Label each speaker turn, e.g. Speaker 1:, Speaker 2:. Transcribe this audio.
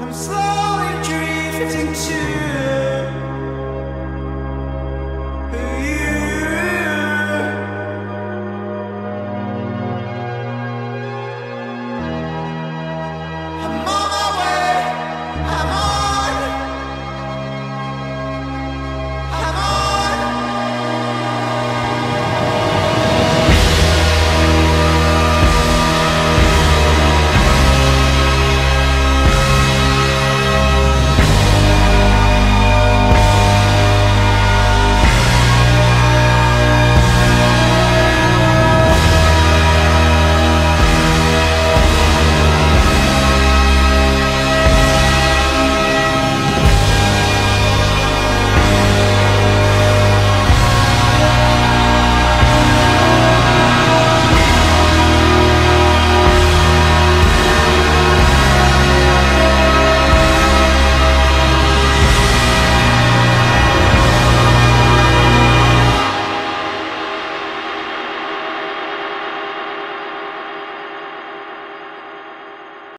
Speaker 1: I'm slowly drifting to